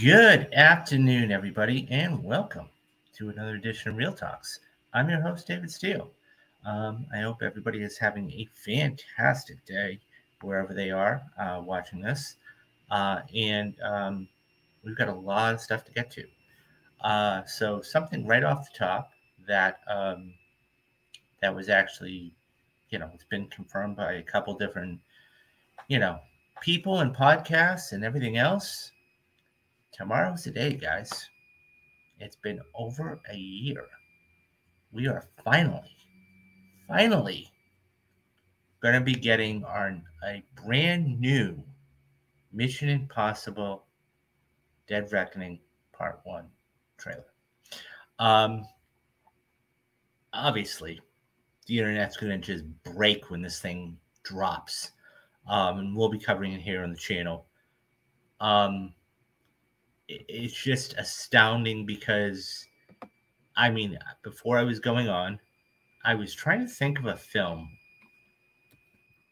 Good afternoon, everybody, and welcome to another edition of Reel Talks. I'm your host, David Steele. Um, I hope everybody is having a fantastic day wherever they are uh, watching this. Uh, and um, we've got a lot of stuff to get to. Uh, so, something right off the top that um, that was actually, you know, it's been confirmed by a couple different, you know, people and podcasts and everything else tomorrow's the day, guys. It's been over a year. We are finally, finally going to be getting our a brand new Mission Impossible Dead Reckoning Part 1 trailer. Um, obviously, the internet's going to just break when this thing drops. Um, and we'll be covering it here on the channel. Um, it's just astounding because I mean, before I was going on, I was trying to think of a film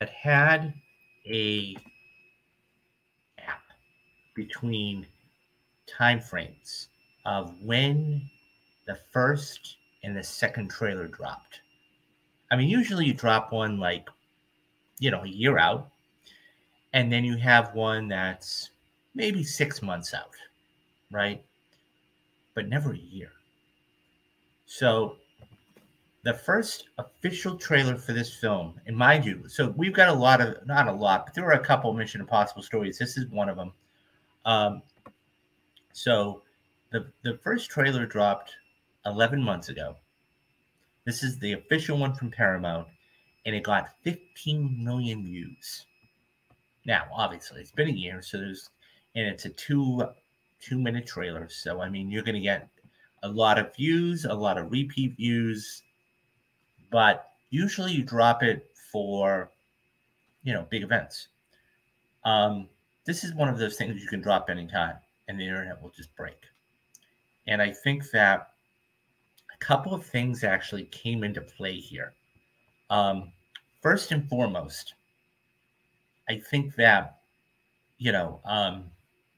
that had a gap between time frames of when the first and the second trailer dropped. I mean, usually you drop one like, you know, a year out, and then you have one that's maybe six months out right? But never a year. So the first official trailer for this film, and mind you, so we've got a lot of not a lot, but there were a couple Mission Impossible stories. This is one of them. Um, so the the first trailer dropped 11 months ago. This is the official one from Paramount, and it got 15 million views. Now, obviously, it's been a year, so there's and it's a two two minute trailers. So, I mean, you're going to get a lot of views, a lot of repeat views, but usually you drop it for, you know, big events. Um, this is one of those things you can drop anytime and the internet will just break. And I think that a couple of things actually came into play here. Um, first and foremost, I think that, you know, um,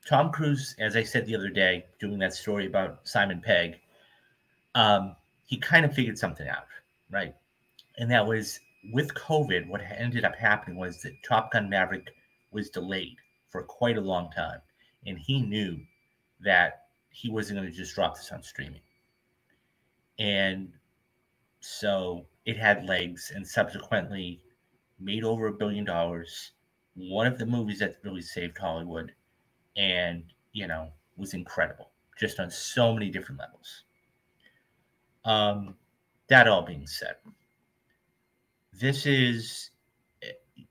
Tom Cruise, as I said the other day, doing that story about Simon Pegg, um, he kind of figured something out, right? And that was with COVID, what ended up happening was that Top Gun Maverick was delayed for quite a long time. And he knew that he wasn't going to just drop this on streaming. And so it had legs and subsequently made over a billion dollars. One of the movies that really saved Hollywood and you know was incredible just on so many different levels. Um that all being said this is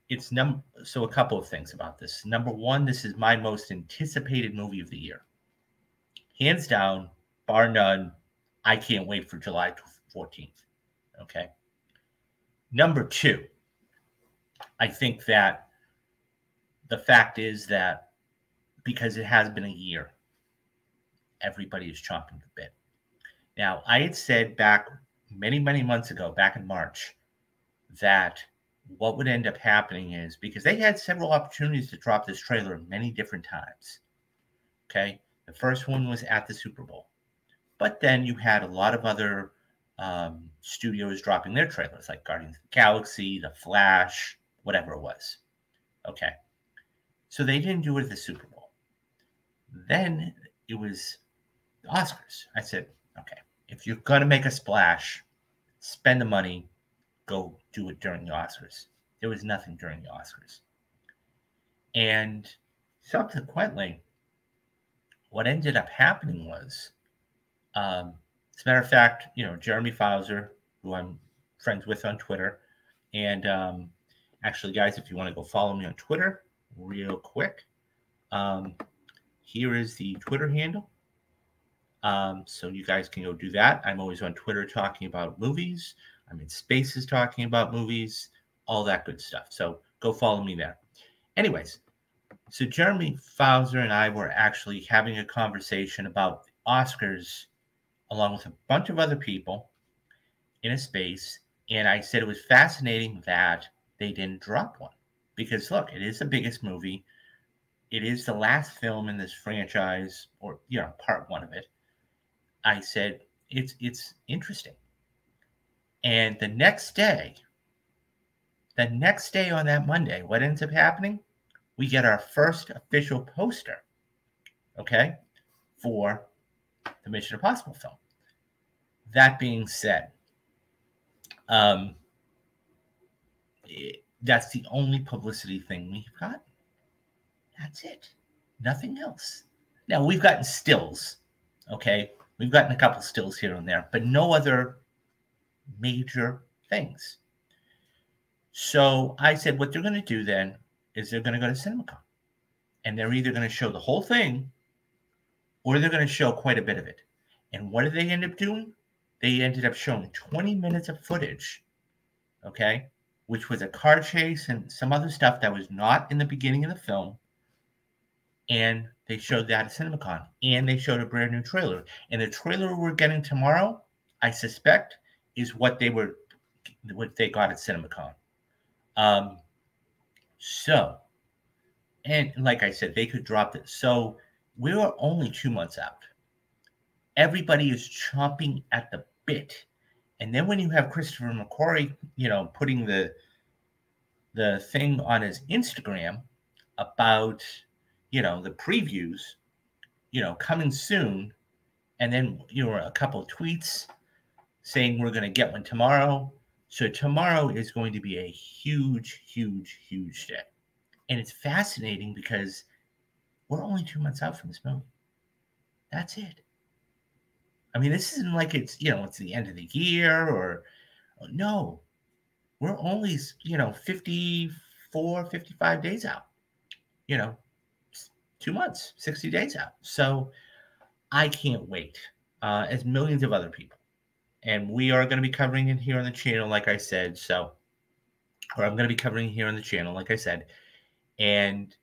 it's num so a couple of things about this. Number one this is my most anticipated movie of the year. Hands down bar none i can't wait for july 14th okay? Number two i think that the fact is that because it has been a year. Everybody is chomping the bit. Now, I had said back many, many months ago, back in March, that what would end up happening is because they had several opportunities to drop this trailer many different times. Okay. The first one was at the Super Bowl. But then you had a lot of other um, studios dropping their trailers, like Guardians of the Galaxy, The Flash, whatever it was. Okay. So they didn't do it at the Super Bowl. Then it was the Oscars. I said, okay, if you're going to make a splash, spend the money, go do it during the Oscars. There was nothing during the Oscars. And subsequently, what ended up happening was, um, as a matter of fact, you know, Jeremy Fauser, who I'm friends with on Twitter, and um, actually, guys, if you want to go follow me on Twitter real quick, um, here is the Twitter handle. Um, so you guys can go do that. I'm always on Twitter talking about movies. I'm in spaces talking about movies, all that good stuff. So go follow me there. Anyways, so Jeremy Fauser and I were actually having a conversation about Oscars along with a bunch of other people in a space. And I said it was fascinating that they didn't drop one because look, it is the biggest movie it is the last film in this franchise, or you know, part one of it. I said it's it's interesting. And the next day, the next day on that Monday, what ends up happening? We get our first official poster, okay, for the Mission Impossible film. That being said, um, it, that's the only publicity thing we've got. That's it. Nothing else. Now we've gotten stills, okay? We've gotten a couple stills here and there, but no other major things. So I said, what they're going to do then is they're going to go to CinemaCon, and they're either going to show the whole thing, or they're going to show quite a bit of it. And what did they end up doing? They ended up showing 20 minutes of footage, okay, which was a car chase and some other stuff that was not in the beginning of the film and they showed that at CinemaCon, and they showed a brand new trailer. And the trailer we're getting tomorrow, I suspect, is what they were, what they got at CinemaCon. Um, so, and like I said, they could drop it. So we are only two months out. Everybody is chomping at the bit. And then when you have Christopher McQuarrie, you know, putting the the thing on his Instagram about you know, the previews, you know, coming soon, and then you know a couple tweets saying we're going to get one tomorrow. So tomorrow is going to be a huge, huge, huge day, and it's fascinating because we're only two months out from this movie. That's it. I mean, this isn't like it's you know it's the end of the year or no, we're only you know 54, 55 days out. You know, two months, 60 days out. So I can't wait, uh, as millions of other people. And we are going to be covering it here on the channel, like I said. So, or I'm going to be covering here on the channel, like I said. And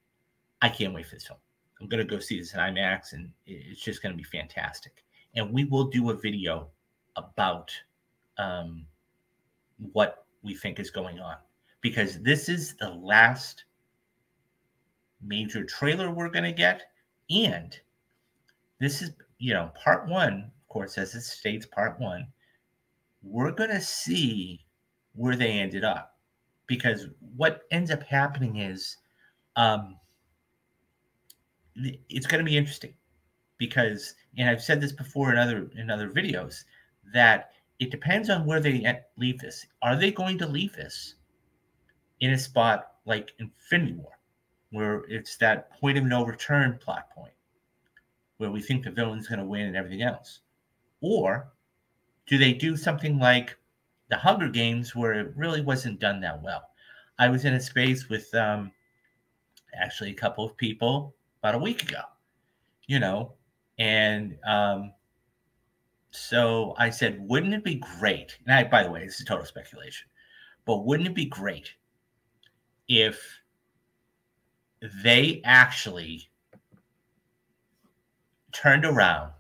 I can't wait for this film. I'm going to go see this in IMAX, and it's just going to be fantastic. And we will do a video about um, what we think is going on because this is the last major trailer we're going to get. And this is, you know, part one, of course, as it states, part one. We're going to see where they ended up because what ends up happening is um, it's going to be interesting because and I've said this before in other in other videos that it depends on where they leave this. Are they going to leave this in a spot like Infinity War? Where it's that point of no return plot point where we think the villain's going to win and everything else? Or do they do something like the Hunger Games where it really wasn't done that well? I was in a space with um, actually a couple of people about a week ago, you know, and um, so I said, wouldn't it be great? And I, by the way, this is total speculation, but wouldn't it be great if they actually turned around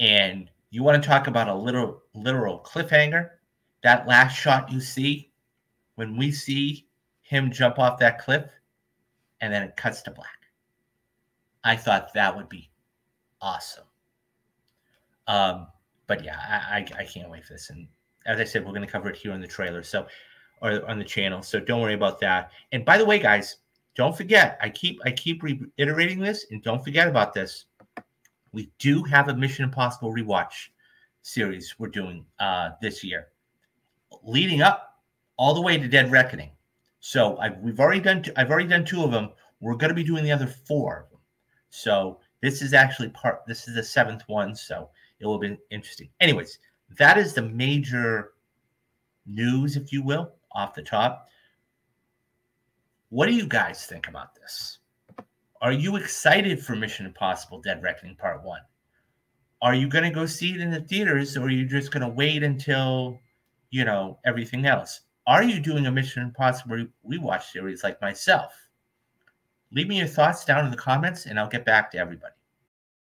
and you want to talk about a literal literal cliffhanger? That last shot you see when we see him jump off that cliff and then it cuts to black. I thought that would be awesome. Um but yeah i i, I can't wait for this. And as i said we're going to cover it here on the trailer so or on the channel so don't worry about that. And by the way guys don't forget, I keep I keep reiterating this, and don't forget about this. We do have a Mission Impossible rewatch series we're doing uh, this year, leading up all the way to Dead Reckoning. So I've, we've already done I've already done two of them. We're going to be doing the other four of them. So this is actually part. This is the seventh one. So it will be interesting. Anyways, that is the major news, if you will, off the top. What do you guys think about this? Are you excited for Mission Impossible Dead Reckoning Part 1? Are you going to go see it in the theaters or are you just going to wait until, you know, everything else? Are you doing a Mission Impossible rewatch series like myself? Leave me your thoughts down in the comments and I'll get back to everybody.